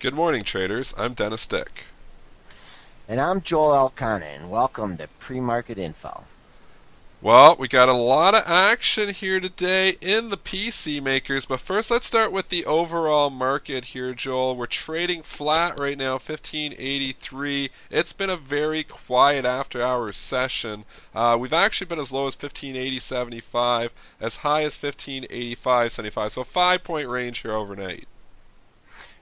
Good morning, traders. I'm Dennis Dick. And I'm Joel Elkins, and welcome to Pre-Market Info. Well, we got a lot of action here today in the PC makers, but first let's start with the overall market here, Joel. We're trading flat right now, 1583. It's been a very quiet after hours session. Uh, we've actually been as low as 1580.75, as high as 1585.75, so five point range here overnight.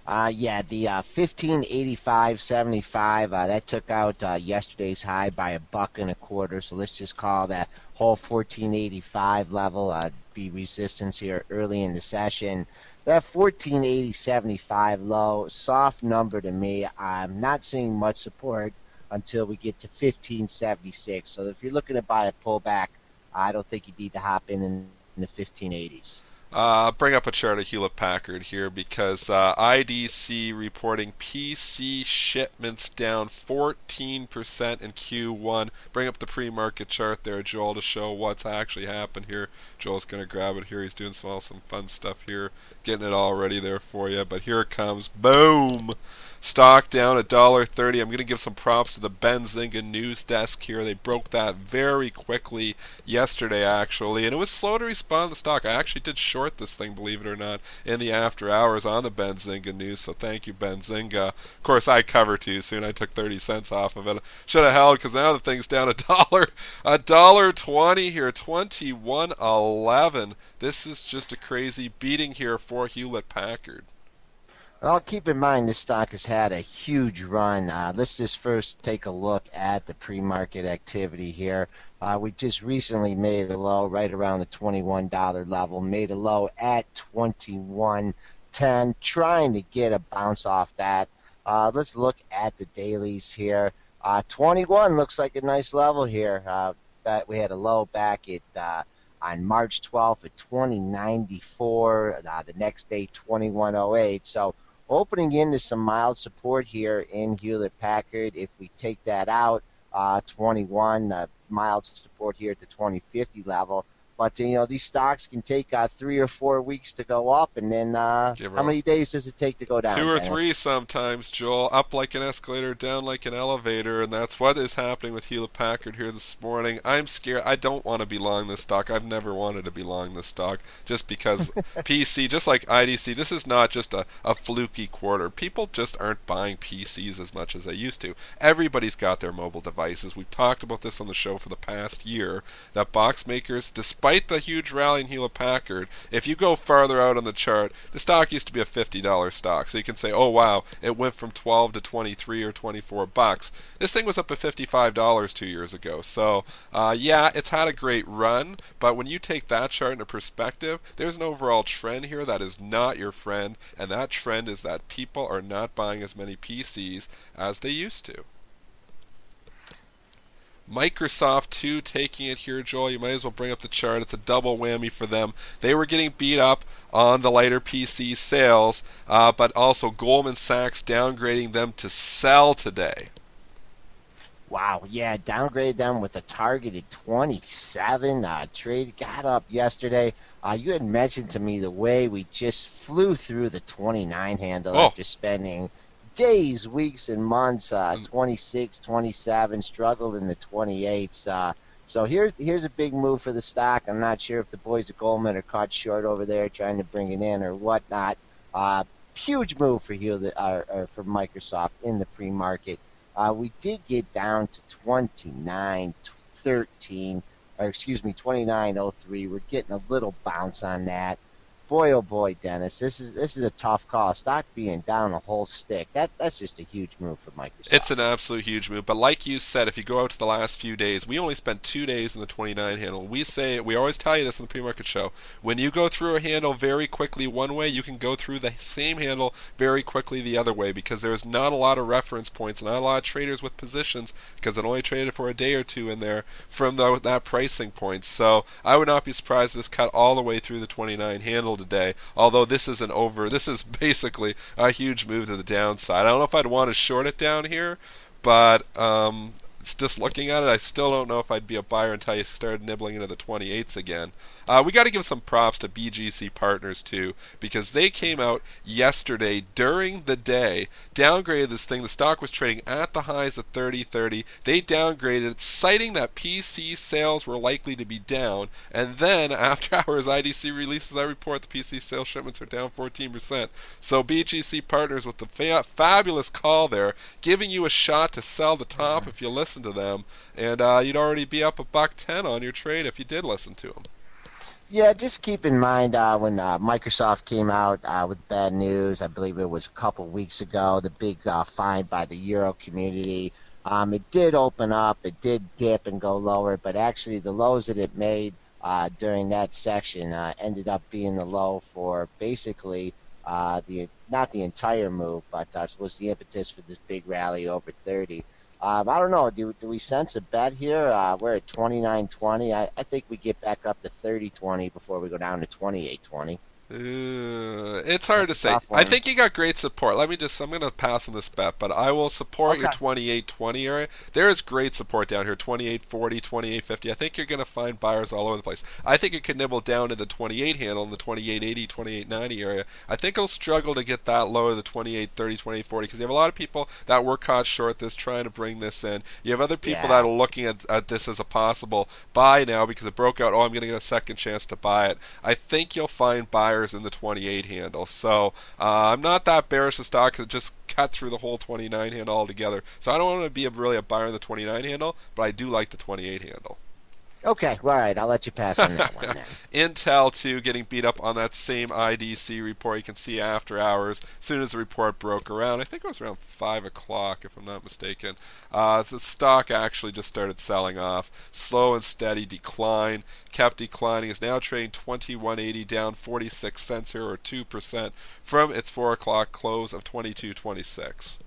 Uh, yeah, the uh, 1585.75 uh, that took out uh, yesterday's high by a buck and a quarter. So let's just call that whole 1485 level uh, be resistance here early in the session. That 1480.75 low, soft number to me. I'm not seeing much support until we get to 1576. So if you're looking to buy a pullback, I don't think you need to hop in in, the 1580s. Uh, bring up a chart of Hewlett Packard here because uh, IDC reporting PC shipments down 14% in Q1. Bring up the pre-market chart there, Joel, to show what's actually happened here. Joel's going to grab it here. He's doing some, some fun stuff here, getting it all ready there for you. But here it comes. Boom! Stock down a dollar thirty. I'm going to give some props to the Benzinga news desk here. They broke that very quickly yesterday, actually, and it was slow to respond to the stock. I actually did short this thing, believe it or not, in the after hours on the Benzinga news. So thank you, Benzinga. Of course, I cover too soon. I took 30 cents off of it. Should have held because now the thing's down a dollar, a dollar twenty here, 21.11. This is just a crazy beating here for Hewlett Packard. Well, keep in mind this stock has had a huge run. Uh, let's just first take a look at the pre-market activity here. Uh, we just recently made a low right around the $21 level, made a low at 21.10, trying to get a bounce off that. Uh, let's look at the dailies here. Uh, 21 looks like a nice level here. Uh, we had a low back at uh, on March 12th at 2094. Uh, the next day 2108. So opening into some mild support here in Hewlett Packard. If we take that out, uh, 21, uh, mild support here at the 2050 level. But you know these stocks can take uh, three or four weeks to go up, and then uh, how many days does it take to go down? Two or Dennis? three sometimes, Joel. Up like an escalator, down like an elevator, and that's what is happening with Hewlett Packard here this morning. I'm scared. I don't want to be long this stock. I've never wanted to be long this stock, just because PC, just like IDC, this is not just a, a fluky quarter. People just aren't buying PCs as much as they used to. Everybody's got their mobile devices. We've talked about this on the show for the past year. That box makers, despite despite the huge rally in Hewlett Packard, if you go farther out on the chart, the stock used to be a $50 stock. So you can say, oh wow, it went from 12 to 23 or 24 bucks. This thing was up at $55 two years ago. So uh, yeah, it's had a great run, but when you take that chart into perspective, there's an overall trend here that is not your friend, and that trend is that people are not buying as many PCs as they used to. Microsoft too taking it here, Joel. You might as well bring up the chart. It's a double whammy for them. They were getting beat up on the lighter PC sales, uh, but also Goldman Sachs downgrading them to sell today. Wow, yeah, downgraded them with a targeted 27. Uh, trade got up yesterday. Uh, you had mentioned to me the way we just flew through the 29 handle Oh. after spending days, weeks, and months. Uh, 26, 27, struggled in the 28s. Uh, so here's here's a big move for the stock. I'm not sure if the boys at Goldman are caught short over there trying to bring it in or whatnot. Uh, huge move for Hewlett, uh, or for Microsoft in the pre-market. Uh, we did get down to 29.13, or excuse me, 29.03. We're getting a little bounce on that. Boy, oh boy, Dennis, this is this is a tough call. Stock being down a whole stick. That that's just a huge move for Microsoft. It's an absolute huge move. But like you said, if you go out to the last few days, we only spent two days in the 29 handle. We say we always tell you this in the pre-market show. When you go through a handle very quickly one way, you can go through the same handle very quickly the other way because there's not a lot of reference points, not a lot of traders with positions because it only traded for a day or two in there from the, that pricing point. So I would not be surprised if this cut all the way through the 29 handle today. Although this is an over, this is basically a huge move to the downside. I don't know if I'd want to short it down here, but um, just looking at it, I still don't know if I'd be a buyer until you started nibbling into the 28s again. Uh, we got to give some props to BGC Partners too, because they came out yesterday during the day, downgraded this thing. The stock was trading at the highs of 30.30. They downgraded it, citing that PC sales were likely to be down. And then after hours, IDC releases that report. The PC sales shipments are down 14%. So BGC Partners with the fa- fabulous call there, giving you a shot to sell the top if you listen to them, and uh, you'd already be up a buck ten on your trade if you did listen to them. Yeah, just keep in mind uh, when uh, Microsoft came out uh, with bad news, I believe it was a couple weeks ago, the big uh, fine by the Euro community. Um, it did open up, it did dip and go lower, but actually the lows that it made uh, during that section uh, ended up being the low for basically the not the entire move, but was the impetus for this big rally over 30. Um, I don't know. Do, do we sense a bet here? Uh, we're at 29.20. I, I think we get back up to 30.20 before we go down to 28.20. Uh, it's hard That's to say. I think you got great support. Let me just, I'm going to pass on this bet, but I will support okay. your 2820 area. There is great support down here 2840, 2850. I think you're going to find buyers all over the place. I think it could nibble down to the 28 handle in the 2880, 2890 area. I think it'll struggle to get that low of the 2830, 2840 because you have a lot of people that were caught short this trying to bring this in. You have other people yeah. that are looking at, at this as a possible buy now because it broke out. Oh, I'm going to get a second chance to buy it. I think you'll find buyers in the 28 handle. So uh, I'm not that bearish of stock because it just cut through the whole 29 handle altogether. So I don't want to be a, really a buyer in the 29 handle, but I do like the 28 handle. Okay, all right, I'll let you pass on that one. Intel, too, getting beat up on that same IDC report. You can see after hours, as soon as the report broke around, I think it was around 5 o'clock, if I'm not mistaken, uh, the stock actually just started selling off. Slow and steady decline, kept declining, is now trading 2180 down 46 cents here, or 2% from its 4 o'clock close of 2226.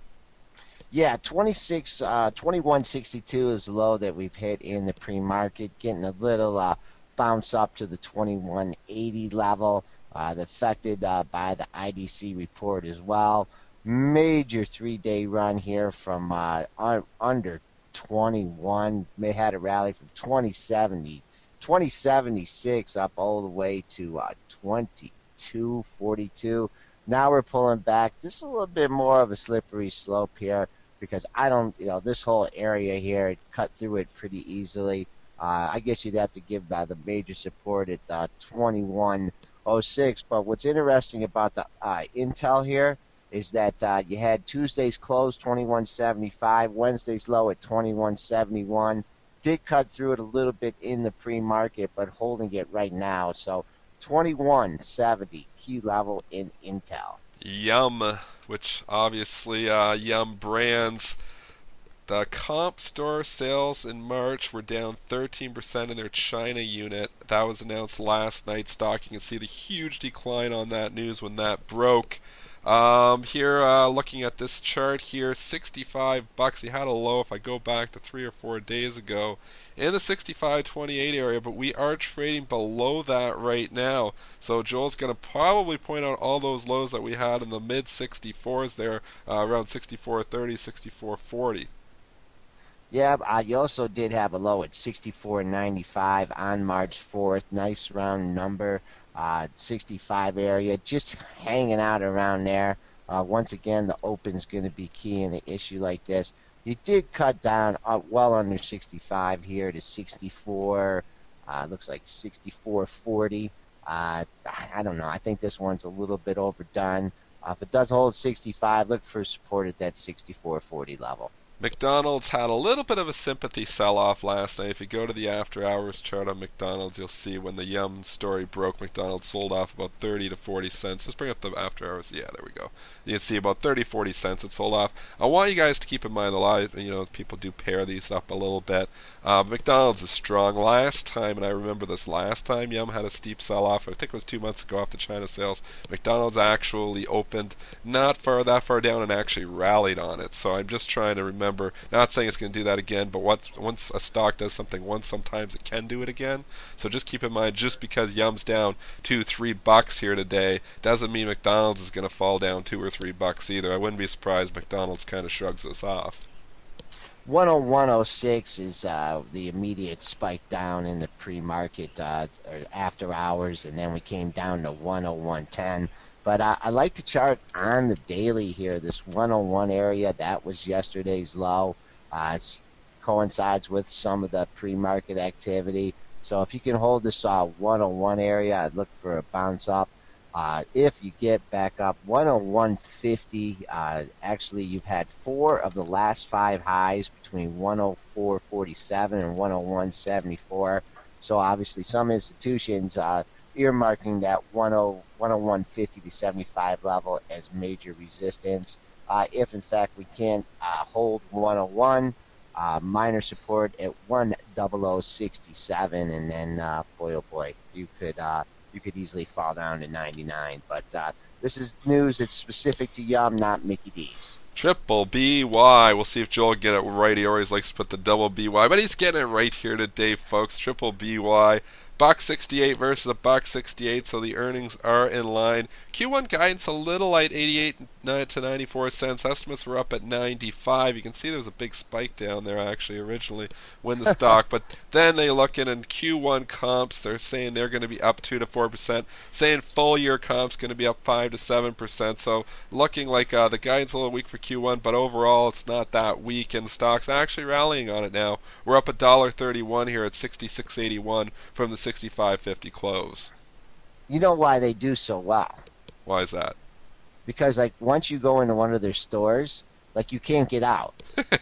Yeah, 26, uh, 2162 is low that we've hit in the pre-market, getting a little uh, bounce up to the 2180 level, uh, affected uh, by the IDC report as well. Major three-day run here from uh, un- under 21. May had a rally from 2070, 2076 up all the way to uh, 2242. Now we're pulling back. This is a little bit more of a slippery slope here because I don't, you know, this whole area here, cut through it pretty easily. Uh, I guess you'd have to give uh, the major support at uh, 2106. But what's interesting about the uh, Intel here is that uh, you had Tuesday's close 2175, Wednesday's low at 2171. Did cut through it a little bit in the pre-market, but holding it right now. So 2170 key level in Intel. Yum which obviously uh, Yum Brands. The comp store sales in March were down 13% in their China unit. That was announced last night. Stock, you can see the huge decline on that news when that broke. Um, here, uh, looking at this chart here, 65 bucks. He had a low if I go back to three or four days ago in the 65.28 area, but we are trading below that right now. So Joel's going to probably point out all those lows that we had in the mid 64s there, uh, around 64.30, 64.40. Yeah, you also did have a low at 64.95 on March 4th. Nice round number uh, 65 area, just hanging out around there. Uh, once again, the open's going to be key in an issue like this. You did cut down uh, well under 65 here to 64. Uh, looks like 64.40. Uh, I don't know. I think this one's a little bit overdone. Uh, if it does hold 65, look for support at that 64.40 level. McDonald's had a little bit of a sympathy sell off last night. If you go to the after hours chart on McDonald's, you'll see when the Yum story broke, McDonald's sold off about 30 to 40 cents. Just bring up the after hours. Yeah, there we go. You can see about 30, 40 cents it sold off. I want you guys to keep in mind a lot, of, you know, people do pair these up a little bit. Uh, McDonald's is strong. Last time, and I remember this last time, Yum had a steep sell off. I think it was two months ago after China sales. McDonald's actually opened not far that far down and actually rallied on it. So I'm just trying to remember Not saying it's going to do that again, but once once a stock does something once, sometimes it can do it again. So just keep in mind, just because Yum's down two, three bucks here today, doesn't mean McDonald's is going to fall down two or three bucks either. I wouldn't be surprised McDonald's kind of shrugs us off. 101.06 is uh, the immediate spike down in the pre-market uh, after hours, and then we came down to 101.10. But uh, I like to chart on the daily here. This 101 area that was yesterday's low. Uh, it coincides with some of the pre-market activity. So if you can hold this uh, 101 area, I'd look for a bounce up. Uh, if you get back up 101.50, uh, actually you've had four of the last five highs between 104.47 and 101.74. So obviously some institutions uh, earmarking that 10, 101.50 to 75 level as major resistance. Uh, if in fact we can't uh, hold 101, uh, minor support at 10067, and then uh, boy oh boy, you could uh, you could easily fall down to 99. But uh, this is news that's specific to Yum, not Mickey D's. Triple BY. We'll see if Joel get it right. He always likes to put the double BY, but he's getting it right here today, folks. Triple BY buck 68 versus a buck 68, so the earnings are in line. Q1 guidance a little light, 88 to 94 cents. Estimates were up at 95. You can see there's a big spike down there actually originally when the stock, but then they look in and Q1 comps. They're saying they're going to be up two to four percent. Saying full year comps going to be up five to seven percent. So looking like uh, the guidance a little weak for Q1, but overall it's not that weak, and the stock's actually rallying on it now. We're up a dollar 31 here at 66.81 from the 65.50 close. You know why they do so well? Why is that? Because like once you go into one of their stores, like you can't get out.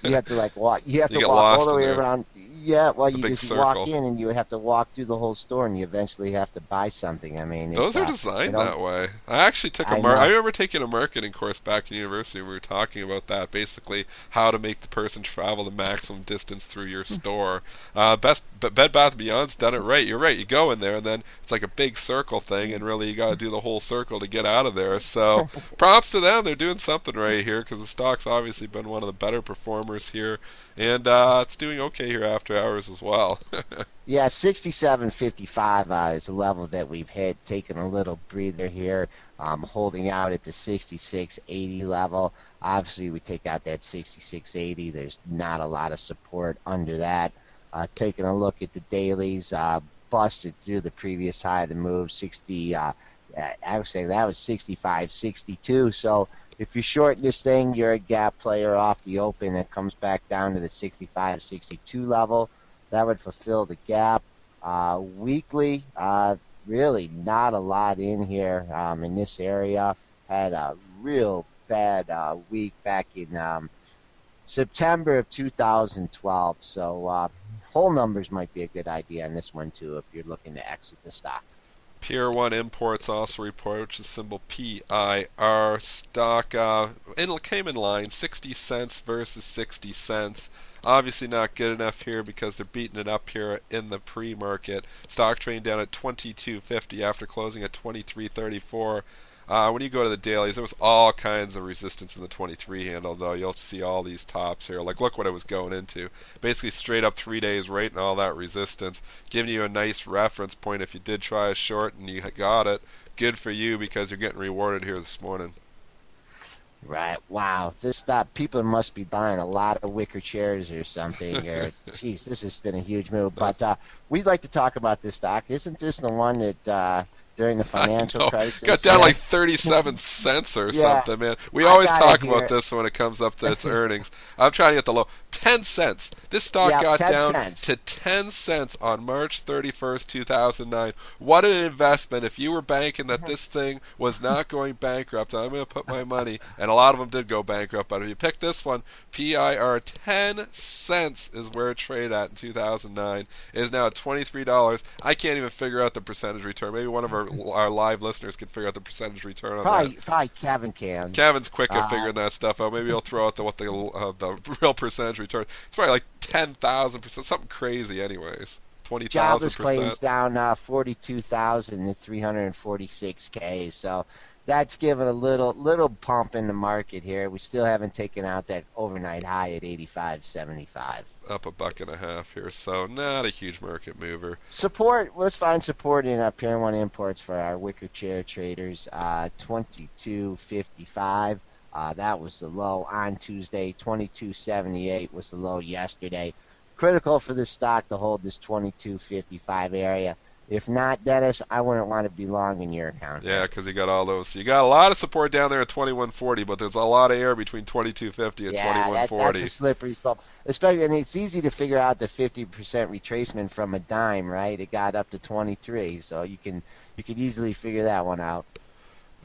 You have to like walk. You have You to walk all the way there. around. Yeah, well, you just circle. walk in and you have to walk through the whole store, and you eventually have to buy something. I mean, Those are designed that way. I actually took a I mar- know. I remember taking a marketing course back in university and we were talking about that basically how to make the person travel the maximum distance through your store. Uh, best but Bed Bath Beyond's done it right. You're right. You go in there and then it's like a big circle thing and really you got to do the whole circle to get out of there. So props to them. They're doing something right here because the stock's obviously been one of the better performers here and uh, it's doing okay here after hours as well. Yeah, 67.55 uh, is a level that we've hit, taking a little breather here, um, holding out at the 66.80 level. Obviously, we take out that 66.80. There's not a lot of support under that. Uh, taking a look at the dailies, uh, busted through the previous high of the move, 60. Uh, would say that was 65.62. So if you're shorting this thing, you're a gap player off the open. It comes back down to the 65.62 level that would fulfill the gap. Uh, weekly, uh, really not a lot in here um, in this area. Had a real bad uh, week back in um, September of 2012. So uh, whole numbers might be a good idea on this one too if you're looking to exit the stock. Pier 1 Imports also report, the symbol PIR. Stock uh, in, came in line 60 cents versus 60 cents. Obviously not good enough here because they're beating it up here in the pre-market. Stock trading down at 22.50 after closing at 23.34. Uh, when you go to the dailies, there was all kinds of resistance in the 23 handle, though. You'll see all these tops here. Like, look what it was going into. Basically, straight up three days right and all that resistance, giving you a nice reference point if you did try a short and you got it. Good for you because you're getting rewarded here this morning. Right. Wow. This stock, people must be buying a lot of wicker chairs or something. Or, geez, this has been a huge move. But uh, we'd like to talk about this stock. Isn't this the one that uh, during the financial crisis Got down like 37 cents or Yeah. something, man. We I always talk about it. this when it comes up to its earnings. I'm trying to get the low. 10 cents. This stock Yeah, got down cents. to 10 cents on March 31st, 2009. What an investment. If you were banking that mm-hmm. this thing was not going bankrupt, I'm going to put my money, and a lot of them did go bankrupt, but if you pick this one, PIR 10 cents is where it traded at in 2009. It is now at $23. I can't even figure out the percentage return. Maybe one of our, our live listeners can figure out the percentage return on Probably, that. probably Kevin can. Kevin's quick at Uh, figuring that stuff out. Maybe he'll throw out the what the uh, the real percentage return. It's probably like ten thousand percent, something crazy. Anyways, twenty thousand Jobless claims down uh, 42,000 to 346k. So that's given a little little pump in the market here. We still haven't taken out that overnight high at 85.75. Up a buck and a half here, so not a huge market mover. Support. Let's find support in uh, Pier One imports for our wicker chair traders. Uh, 22.55. Uh, that was the low on Tuesday. 22.78 was the low yesterday. Critical for this stock to hold this 22.55 area. If not, Dennis, I wouldn't want to be long in your account. Yeah, because you got all those. You got a lot of support down there at 2140, but there's a lot of air between 2250 and yeah, 2140. That, that's a slippery slope. Especially, and it's easy to figure out the 50% retracement from a dime, right? It got up to 23, so you can you can easily figure that one out.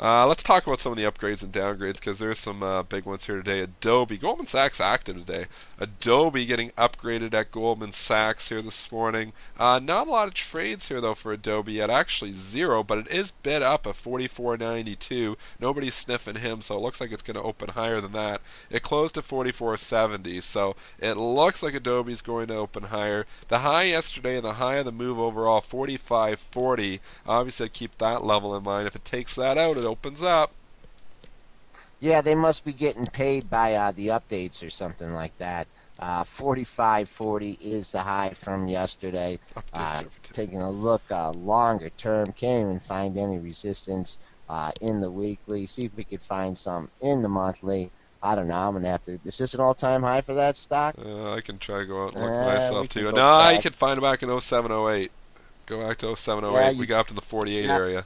Uh, let's talk about some of the upgrades and downgrades because there's some uh, big ones here today. Adobe, Goldman Sachs active today. Adobe getting upgraded at Goldman Sachs here this morning. Uh, not a lot of trades here though for Adobe yet. Actually zero, but it is bid up at 44.92. Nobody's sniffing him, so it looks like it's going to open higher than that. It closed at 44.70, so it looks like Adobe's going to open higher. The high yesterday and the high of the move overall 45.40. Obviously, I'd keep that level in mind. If it takes that out, it opens up. Yeah, they must be getting paid by uh, the updates or something like that. Uh, 45.40 is the high from yesterday. Uh, taking a look uh, longer term, can't even find any resistance uh, in the weekly. See if we could find some in the monthly. I don't know. I'm gonna have to. Is this an all-time high for that stock? Uh, I can try to go out and look uh, myself too. No, back. you can find it back in 0708. Go back to 0708. Yeah, we got up to the 48 yeah. area.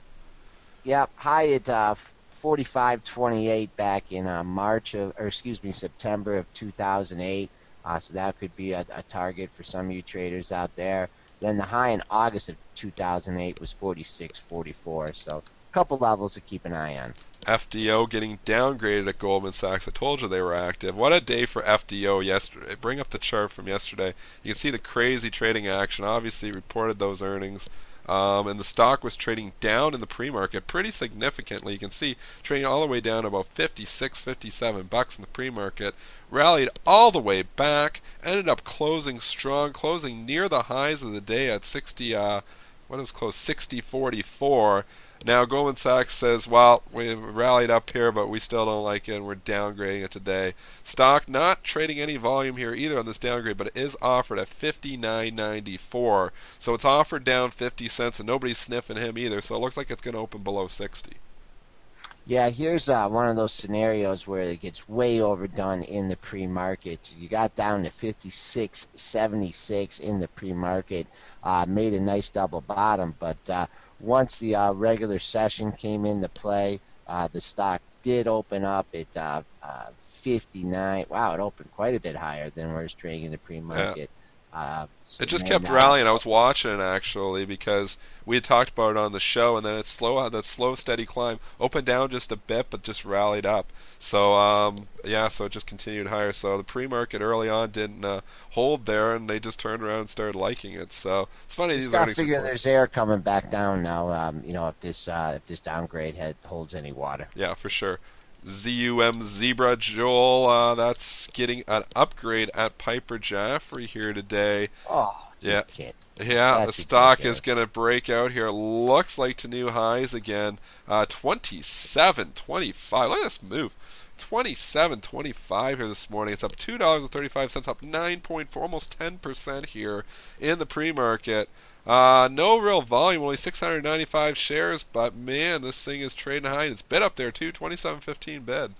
Yep, high at uh, 45.28 back in uh, March of, or excuse me, September of 2008. Uh, so that could be a, a, target for some of you traders out there. Then the high in August of 2008 was 46.44. So a couple levels to keep an eye on. FDO getting downgraded at Goldman Sachs. I told you they were active. What a day for FDO yesterday. Bring up the chart from yesterday. You can see the crazy trading action. Obviously, reported those earnings. Um, and the stock was trading down in the pre-market pretty significantly. You can see trading all the way down about 56, 57 bucks in the pre-market. Rallied all the way back. Ended up closing strong, closing near the highs of the day at 60. Uh, what was close? 60.44. Now Goldman Sachs says, well, we've rallied up here, but we still don't like it, and we're downgrading it today. Stock not trading any volume here either on this downgrade, but it is offered at 59.94. So it's offered down 50 cents, and nobody's sniffing him either. So it looks like it's going to open below 60. Yeah, here's uh, one of those scenarios where it gets way overdone in the pre-market. You got down to 56.76 in the pre-market, uh, made a nice double bottom, but uh, once the uh, regular session came into play, uh, the stock did open up at uh, 59. Wow, it opened quite a bit higher than where it's trading in the pre-market. Uh, it just kept rallying. I was watching actually because we had talked about it on the show, and then it's slow that slow steady climb, opened down just a bit, but just rallied up. So um, yeah, so it just continued higher. So the pre-market early on didn't uh, hold there, and they just turned around and started liking it. So it's funny. Just these gotta figure reports. there's air coming back down now. Um, you know if this uh, if this downgrade head holds any water. Yeah, for sure. ZUM Zebra Joel. Uh, that's getting an upgrade at Piper Jaffray here today. Oh, yeah. Yeah, the stock is going to break out here. Looks like to new highs again. Uh, 27, 25. Look at this move. 27, 25 here this morning. It's up $2.35, up 9.4, almost 10% here in the pre market. Uh, no real volume, only 695 shares, but man, this thing is trading high. It's bid up there too, 27.15 bid.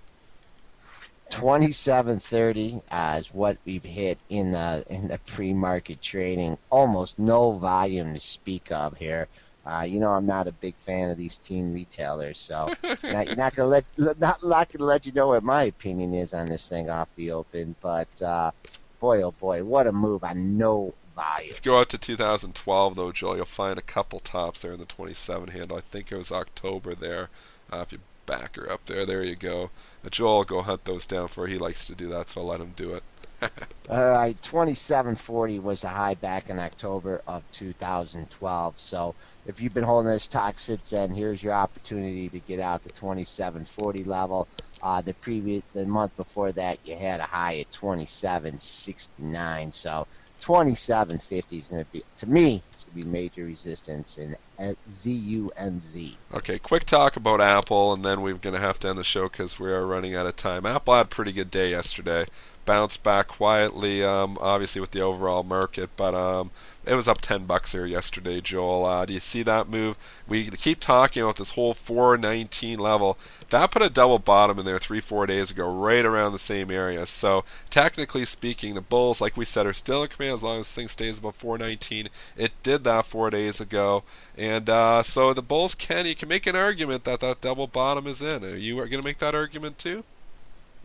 27.30 uh, is what we've hit in the in the pre-market trading. Almost no volume to speak of here. Uh, you know, I'm not a big fan of these teen retailers, so not, not gonna let not, not gonna let you know what my opinion is on this thing off the open. But uh, boy, oh boy, what a move on no volume. If you go out to 2012, though, Joel, you'll find a couple tops there in the 27 handle. I think it was October there. Uh, if you back her up there, there you go. Uh, Joel will go hunt those down for. He likes to do that, so I'll let him do it. All right, 2740 was a high back in October of 2012. So if you've been holding this stock since then, here's your opportunity to get out to 2740 level. Uh, the previous the month before that, you had a high at 2769. So 2750 is going to be, to me, it's going to be major resistance in ZUMZ. Okay, quick talk about Apple, and then we're going to have to end the show because we are running out of time. Apple had a pretty good day yesterday. Bounced back quietly, um, obviously with the overall market, but um, it was up 10 bucks here yesterday, Joel. Uh, do you see that move? We keep talking about this whole 419 level. That put a double bottom in there three, four days ago, right around the same area. So technically speaking, the bulls, like we said, are still in command as long as this thing stays above 419. It did that four days ago, and uh, so the bulls can. You can make an argument that that double bottom is in. Are you going to make that argument too?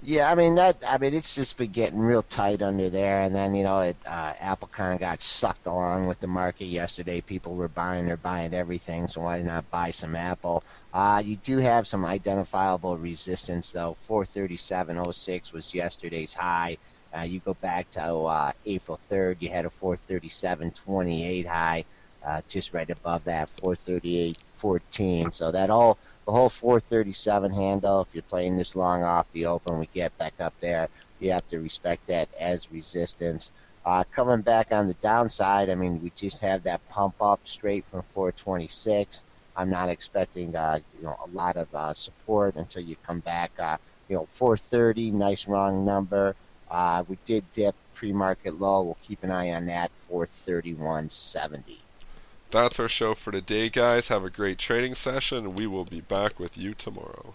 Yeah, I mean that. I mean it's just been getting real tight under there, and then you know it. Uh, Apple kind of got sucked along with the market yesterday. People were buying, they're buying everything, so why not buy some Apple? Uh, you do have some identifiable resistance though. 437.06 was yesterday's high. Uh, you go back to uh, April 3rd, you had a 437.28 high, uh, just right above that 438.14. So that all the whole 437 handle, if you're playing this long off the open, we get back up there. You have to respect that as resistance. Uh, coming back on the downside, I mean, we just have that pump up straight from 426. I'm not expecting, uh, you know, a lot of uh, support until you come back. Uh, you know, 430, nice wrong number. Uh, we did dip pre-market low. We'll keep an eye on that. 431.70. That's our show for today, guys. Have a great trading session. And we will be back with you tomorrow.